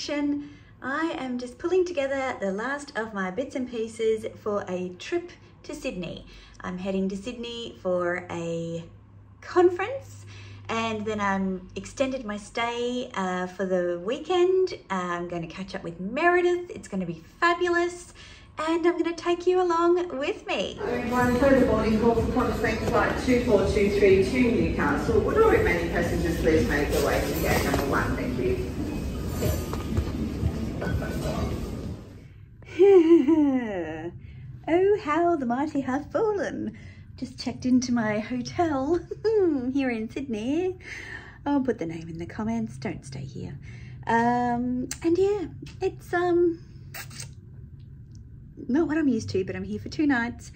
Fiction. I am just pulling together the last of my bits and pieces for a trip to Sydney. I'm heading to Sydney for a conference and then I'm extended my stay uh, for the weekend. I'm going to catch up with Meredith. It's going to be fabulous and I'm going to take you along with me. Everyone, further boarding call for Qantas flight 2423 to Newcastle. Would all remaining passengers please make their way to gate number one? Thank you. oh, how the mighty have fallen. Just checked into my hotel here in Sydney. I'll put the name in the comments. Don't stay here. Um, and yeah, it's um not what I'm used to, but I'm here for two nights.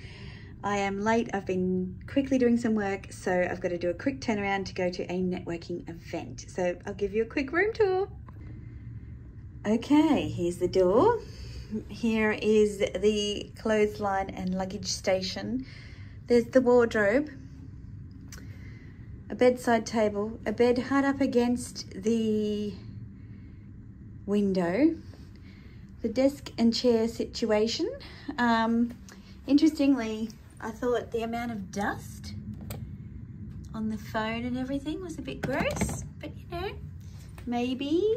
I am late. I've been quickly doing some work, so I've got to do a quick turnaround to go to a networking event. So I'll give you a quick room tour. Okay, here's the door. Here is the clothesline and luggage station. There's the wardrobe, a bedside table, a bed hard up against the window, the desk and chair situation. Um, interestingly, I thought the amount of dust on the phone and everything was a bit gross, but you know, maybe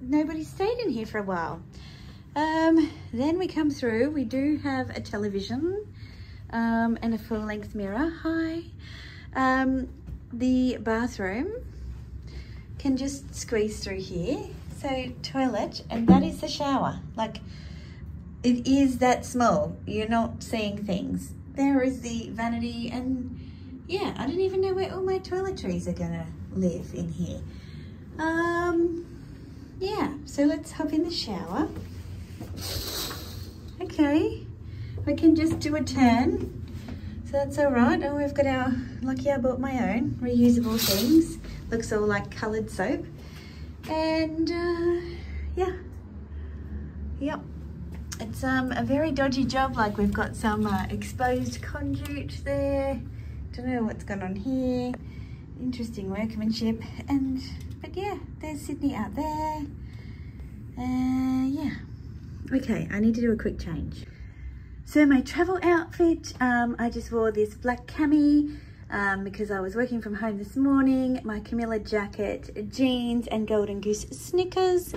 nobody stayed in here for a while. Um, then we come through, we do have a television um, and a full length mirror. Hi. Um, the bathroom can just squeeze through here so toilet, and that is the shower. Like, it is that small. You're not seeing things. There is the vanity, and yeah, I don't even know where all my toiletries are gonna live in here. Um, yeah, so let's hop in the shower. Okay, I can just do a turn. So that's all right. Oh, we've got our, lucky I bought my own reusable things. Looks all like colored soap. And uh, yeah. Yep. It's um, a very dodgy job. Like we've got some uh, exposed conduit there. Don't know what's going on here. Interesting workmanship. And but yeah there's Sydney out there. Uh, yeah okay I need to do a quick change so my travel outfit um, I just wore this black cami um, because I was working from home this morning. My Camilla jacket, jeans and Golden Goose Snickers.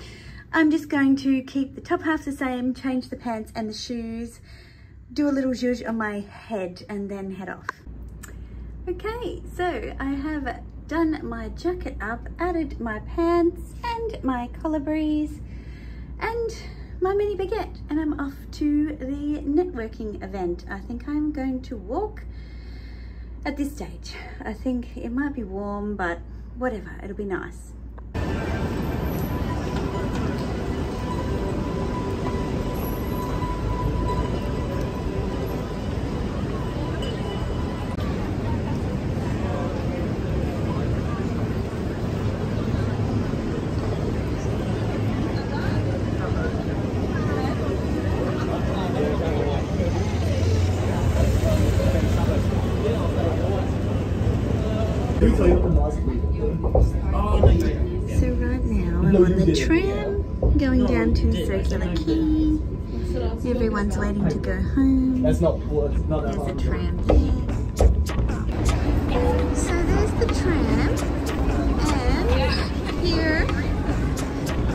I'm just going to keep the top half the same, change the pants and the shoes, do a little zhuzh on my head and then head off. Okay, so I have done my jacket up, added my pants and my Colibris and my mini baguette and I'm off to the networking event. I think I'm going to walk at this stage. I think it might be warm, but whatever, it'll be nice. On the tram going down to Circular Quay. Everyone's waiting to go home. That's not, not There's a tram here. So there's the tram and here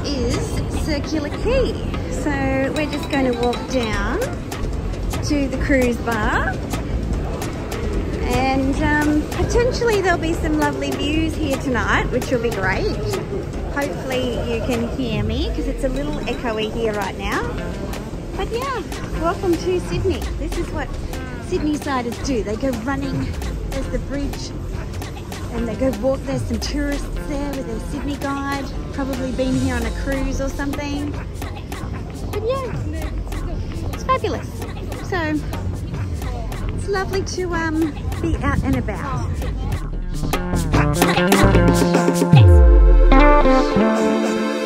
is Circular Quay. So we're just going to walk down to the cruise bar and um, potentially there'll be some lovely views here tonight, which will be great. Hopefully you can hear me because it's a little echoey here right now. But yeah, welcome to Sydney. This is what Sydney siders do. They go running, there's the bridge, and they go walk. There's some tourists there with their Sydney guide, probably been here on a cruise or something. But yeah, it's fabulous. So, it's lovely to um, be out and about. Stop it.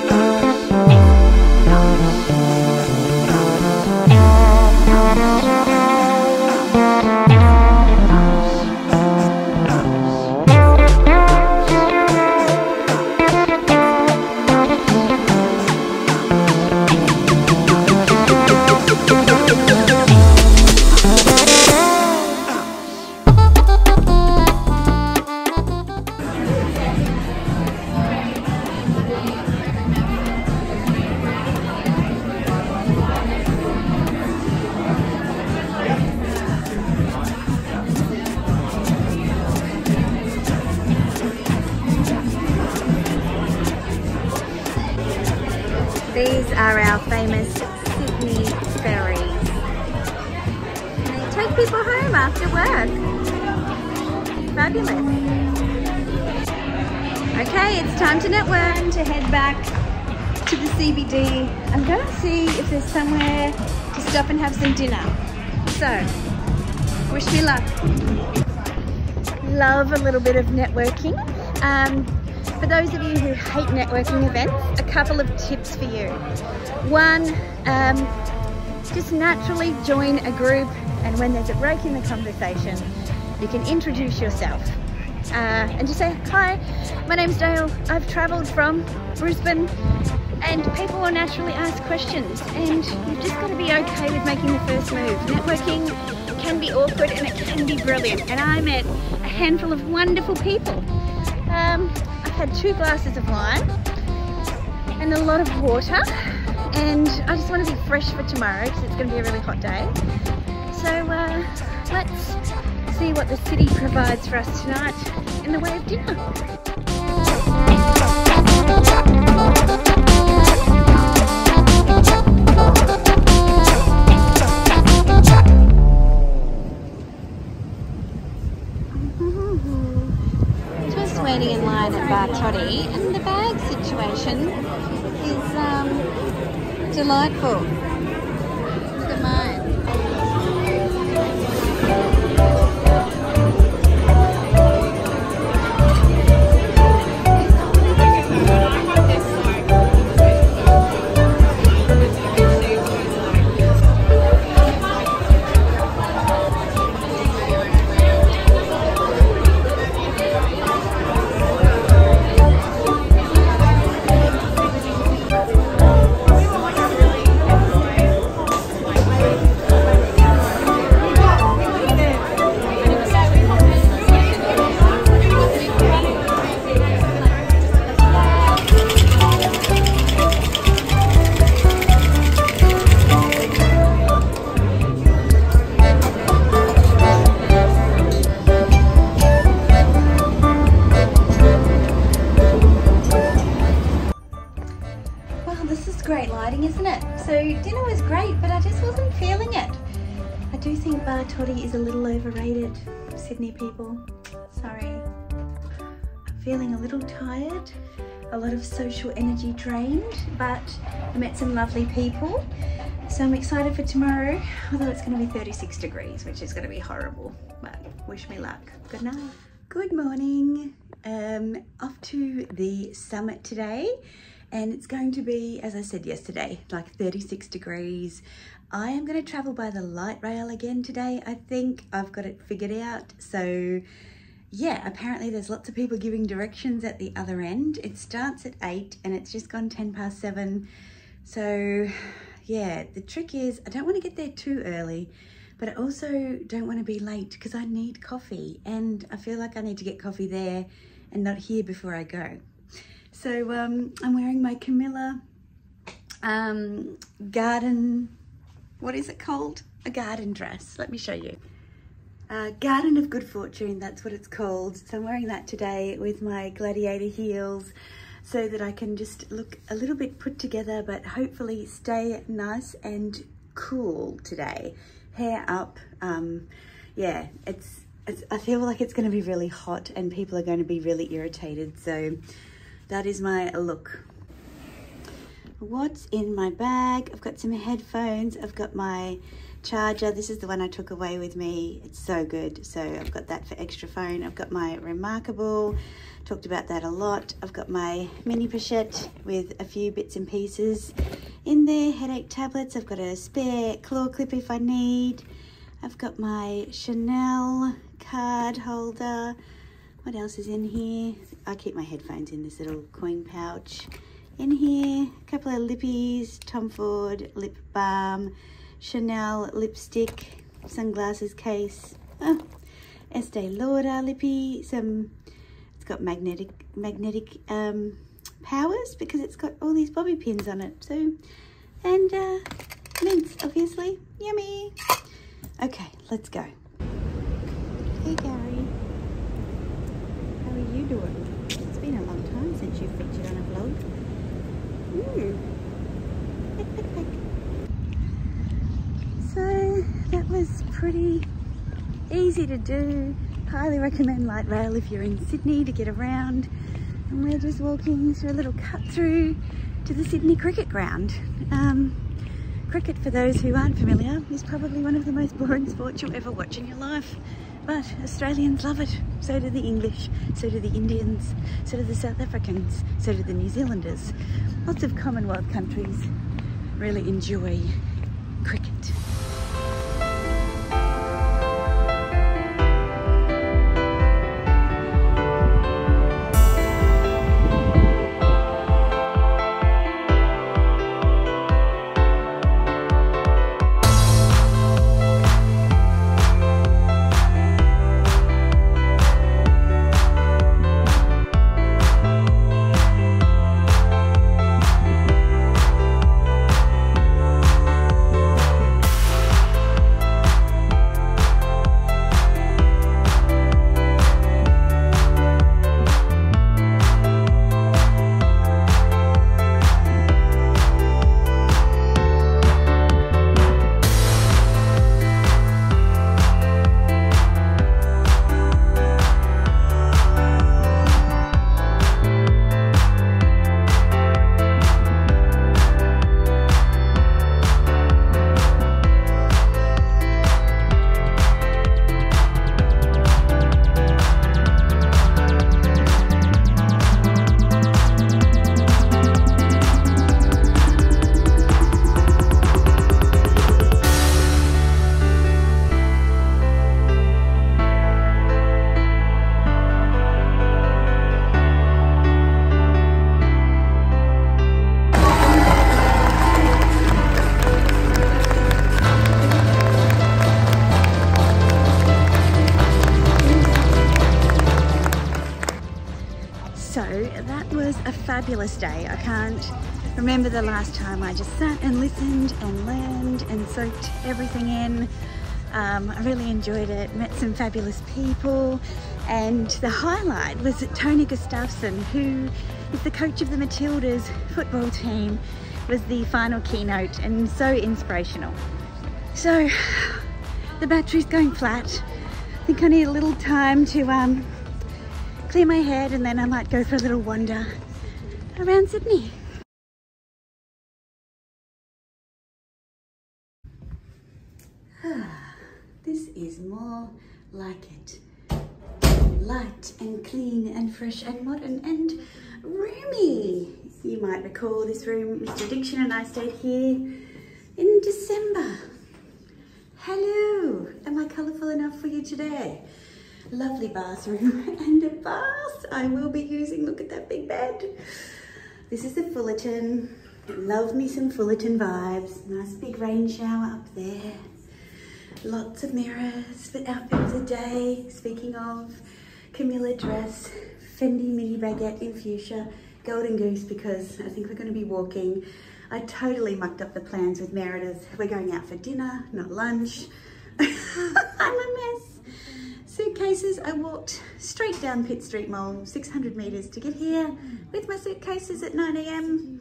Yes. Are our famous Sydney ferries. They take people home after work. Fabulous. Okay, it's time to network to head back to the CBD. I'm going to see if there's somewhere to stop and have some dinner. So, wish me luck. Love a little bit of networking. Um, for those of you who hate networking events, a couple of tips for you. One, um, just naturally join a group and when there's a break in the conversation, you can introduce yourself. Uh, and just say, hi, my name's Dale, I've travelled from Brisbane and people will naturally ask questions and you've just got to be okay with making the first move. Networking can be awkward and it can be brilliant and I met a handful of wonderful people. Um, had two glasses of wine and a lot of water and I just want to be fresh for tomorrow because it's going to be a really hot day. So uh, let's see what the city provides for us tonight in the way of dinner. And the bag situation is um, delightful. Sydney people. Sorry. I'm feeling a little tired, a lot of social energy drained, but I met some lovely people. So I'm excited for tomorrow, although it's going to be 36 degrees, which is going to be horrible. But wish me luck. Good night. Good morning. Um, off to the summit today and it's going to be, as I said yesterday, like 36 degrees. I am going to travel by the light rail again today. I think I've got it figured out. So yeah, apparently there's lots of people giving directions at the other end. It starts at eight and it's just gone 10 past seven. So yeah, the trick is I don't want to get there too early, but I also don't want to be late because I need coffee and I feel like I need to get coffee there and not here before I go. So um, I'm wearing my Camilla um, garden what is it called? A garden dress. Let me show you. Uh, garden of Good Fortune, that's what it's called. So I'm wearing that today with my gladiator heels so that I can just look a little bit put together, but hopefully stay nice and cool today. Hair up. Um, yeah, it's, it's, I feel like it's going to be really hot and people are going to be really irritated. So that is my look what's in my bag. I've got some headphones. I've got my charger. This is the one I took away with me. It's so good. So I've got that for extra phone. I've got my Remarkable. Talked about that a lot. I've got my mini pochette with a few bits and pieces in there. Headache tablets. I've got a spare claw clip if I need. I've got my Chanel card holder. What else is in here? I keep my headphones in this little coin pouch in here a couple of lippies tom ford lip balm chanel lipstick sunglasses case. Oh, estee lauder lippy some it's got magnetic magnetic um, powers because it's got all these bobby pins on it so and uh, mints obviously. Yummy. Okay let's go. Hey Gary. How are you doing so that was pretty easy to do. Highly recommend light rail if you're in Sydney to get around. And we're just walking through a little cut through to the Sydney cricket ground. Um, cricket, for those who aren't familiar, is probably one of the most boring sports you'll ever watch in your life. But Australians love it. So do the English, so do the Indians, so do the South Africans, so do the New Zealanders. Lots of Commonwealth countries really enjoy cricket. Remember the last time I just sat and listened and learned and soaked everything in. Um, I really enjoyed it, met some fabulous people, and the highlight was Tony Gustavsson, who is the coach of the Matildas football team, was the final keynote and so inspirational. So the battery's going flat. I think I need a little time to um, clear my head and then I might go for a little wander around Sydney. this is more like it. Light and clean and fresh and modern and roomy. You might recall this room, Mr. Addiction and I stayed here in December. Hello, am I colourful enough for you today? Lovely bathroom and a bath I will be using. Look at that big bed. This is the Fullerton. Love me some Fullerton vibes. Nice big rain shower up there. Lots of mirrors for outfit of the day. Speaking of, Camilla dress, Fendi mini baguette in fuchsia, golden goose because I think we're going to be walking. I totally mucked up the plans with Meredith. We're going out for dinner, not lunch. I'm a mess. Suitcases, I walked straight down Pitt Street Mall, 600 metres to get here with my suitcases at 9am.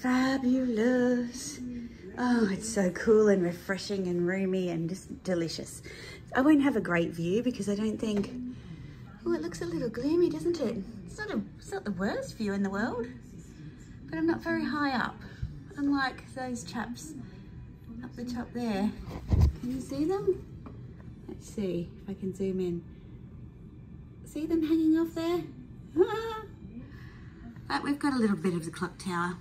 Fabulous. Oh, it's so cool and refreshing and roomy and just delicious. I won't have a great view because I don't think, oh, it looks a little gloomy, doesn't it? It's not, a, it's not the worst view in the world, but I'm not very high up, unlike those chaps up the top there. Can you see them? Let's see if I can zoom in. See them hanging off there? But we've got a little bit of the clock tower.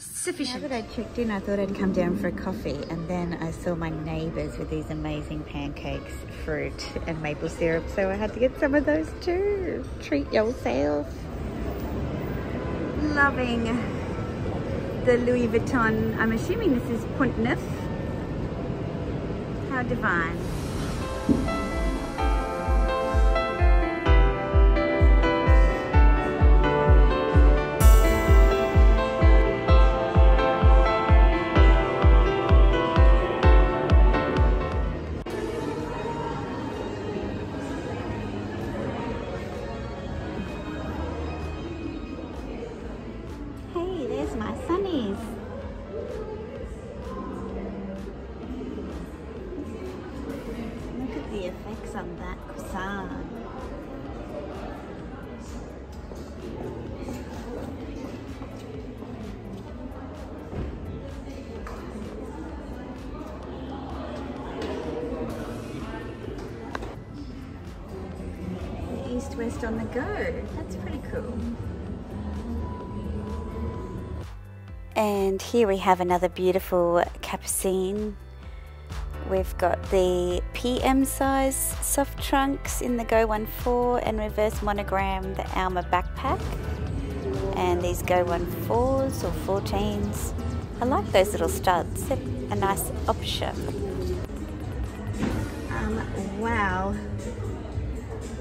Sufficient. Now that I checked in, I thought I'd come down for a coffee and then I saw my neighbours with these amazing pancakes, fruit and maple syrup. So I had to get some of those too. Treat yourself. Loving the Louis Vuitton. I'm assuming this is Pont Neuf. How divine. West on the go. That's pretty cool. And here we have another beautiful capucine. We've got the PM size soft trunks in the Go 14 and reverse monogram, the Alma backpack. And these Go 14s or 14s. I like those little studs, they're a nice option. Um, wow,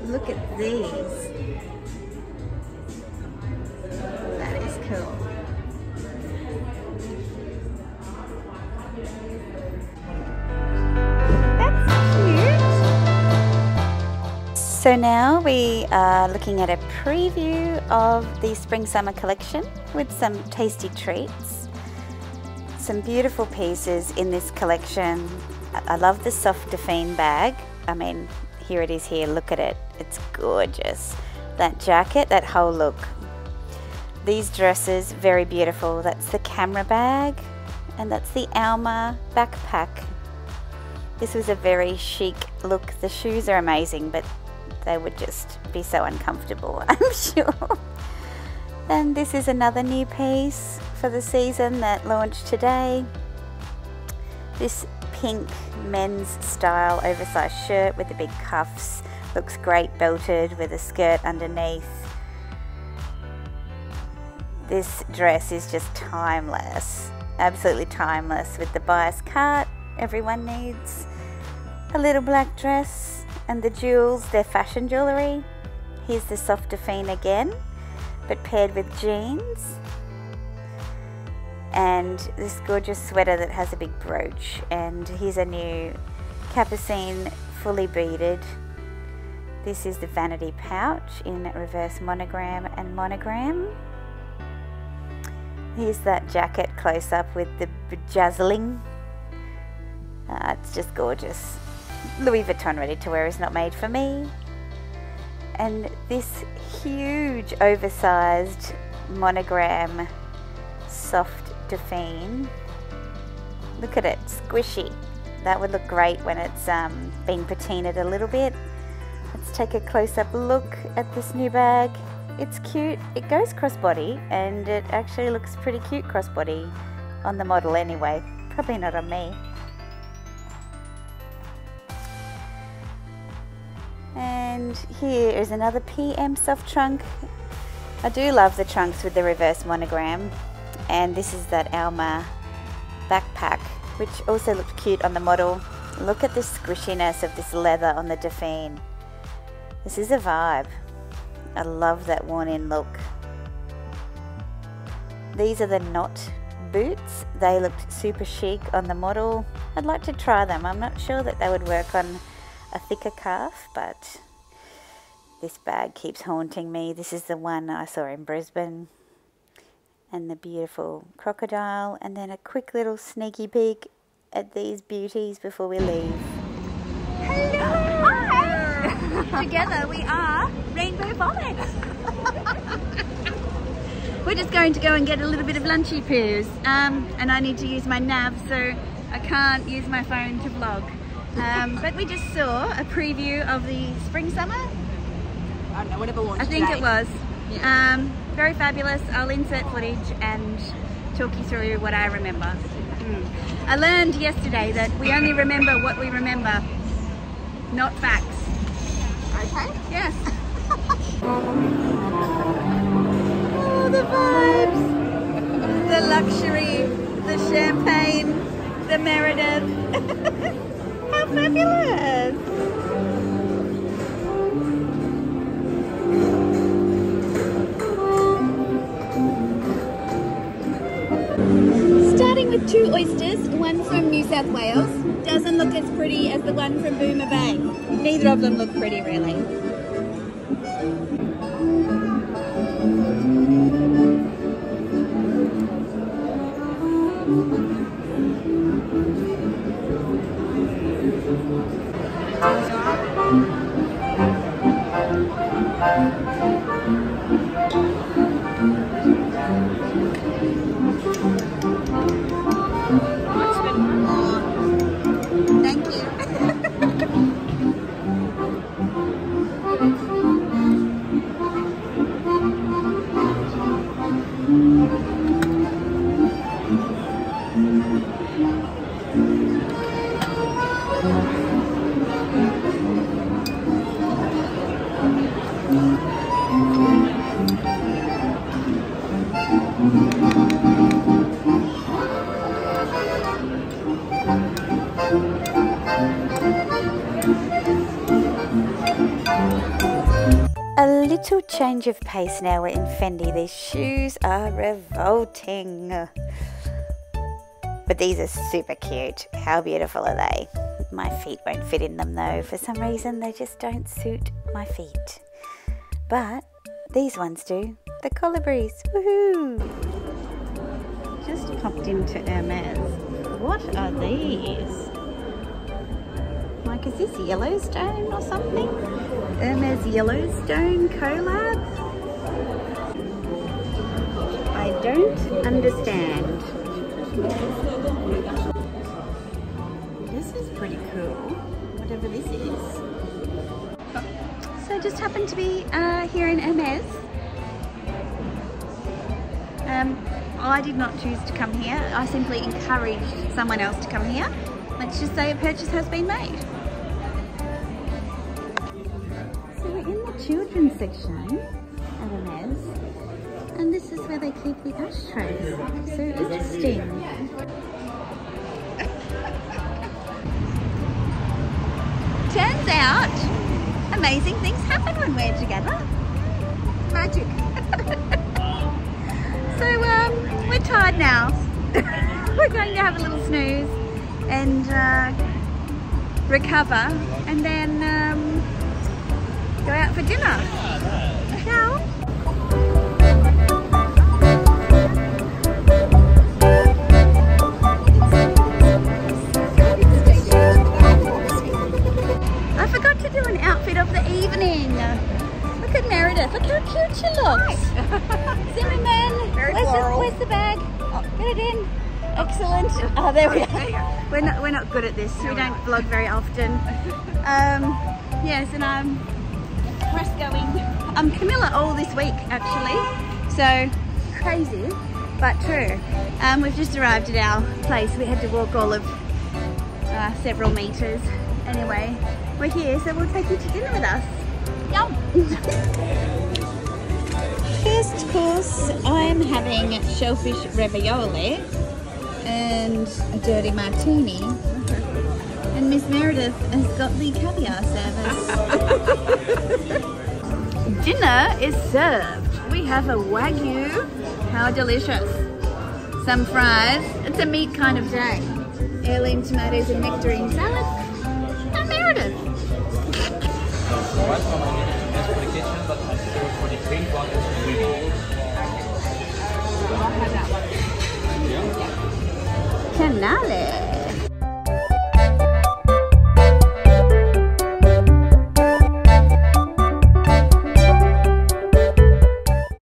look at these. That is cool. That's cute. So now we are looking at a preview of the spring summer collection with some tasty treats. Some beautiful pieces in this collection. I love the soft Define bag. I mean, here it is here, look at it. It's gorgeous. That jacket, that whole look. These dresses, very beautiful. That's the camera bag and that's the Alma backpack. This was a very chic look. The shoes are amazing, but they would just be so uncomfortable, I'm sure. And this is another new piece for the season that launched today. This pink men's style oversized shirt with the big cuffs looks great belted with a skirt underneath. This dress is just timeless, absolutely timeless with the bias cut everyone needs. A little black dress and the jewels, they're fashion jewellery. Here's the soft Define again, but paired with jeans. And this gorgeous sweater that has a big brooch. And here's a new capucine fully beaded. This is the vanity pouch in reverse monogram and monogram. Here's that jacket close up with the bejazzling. Uh, it's just gorgeous. Louis Vuitton ready to wear is not made for me. And this huge oversized monogram soft Define. Look at it, squishy. That would look great when it's um, been patinaed a little bit. Take a close-up look at this new bag. It's cute. It goes crossbody and it actually looks pretty cute crossbody on the model anyway. Probably not on me. And here is another PM soft trunk. I do love the trunks with the reverse monogram. And this is that Alma backpack, which also looked cute on the model. Look at the squishiness of this leather on the Define. This is a vibe. I love that worn in look. These are the knot boots. They looked super chic on the model. I'd like to try them. I'm not sure that they would work on a thicker calf, but this bag keeps haunting me. This is the one I saw in Brisbane. And the beautiful crocodile, and then a quick little sneaky peek at these beauties before we leave. Hello! Hi! Together we are Rainbow Vomit. We're just going to go and get a little bit of lunchy poos. Um, and I need to use my nav, so I can't use my phone to vlog. Um, but we just saw a preview of the spring summer. I don't know, whatever launched I think today. it was. Yeah. Um, very fabulous. I'll insert footage and talk you through what I remember. Mm. I learned yesterday that we only remember what we remember, not facts. Okay. Yes. oh, the vibes. The luxury, the champagne, the Meredith. How fabulous. Two oysters, one from New South Wales. Doesn't look as pretty as the one from Boomer Bay. Neither of them look pretty really. Little change of pace now. We're in Fendi. These shoes are revolting. But these are super cute. How beautiful are they? My feet won't fit in them though. For some reason, they just don't suit my feet. But these ones do. The colibris. Woohoo! Just popped into Hermes. What are these? Like, is this Yellowstone or something? Hermes Yellowstone collab? I don't understand. This is pretty cool, whatever this is. So I just happened to be uh, here in Hermes. Um, I did not choose to come here. I simply encouraged someone else to come here. Let's just say a purchase has been made. Children's section. And this is where they keep the ashtrays. So interesting. Turns out, amazing things happen when we're together. Magic. so um, we're tired now. we're going to have a little snooze and uh, recover and then um, go out for dinner. Ciao. I forgot to do an outfit of the evening. Look at Meredith. Look how cute she looks. Zimmermann. Where's, the, where's the bag? Oh, get it in. Excellent. Oh, there we are. We're not, we're not good at this. We don't vlog very often. Um, yes, and I'm press going. I'm Camilla all this week, actually. So, crazy, but true. Um, we've just arrived at our place. We had to walk all of uh, several meters. Anyway, we're here, so we'll take you to dinner with us. Yum! First course, I'm having shellfish ravioli and a dirty martini. And Miss Meredith has got the caviar service. dinner is served. We have a Wagyu. How delicious. Some fries. It's a meat kind of day. Heirloom tomatoes and nectarine salad. And Meredith. Canale.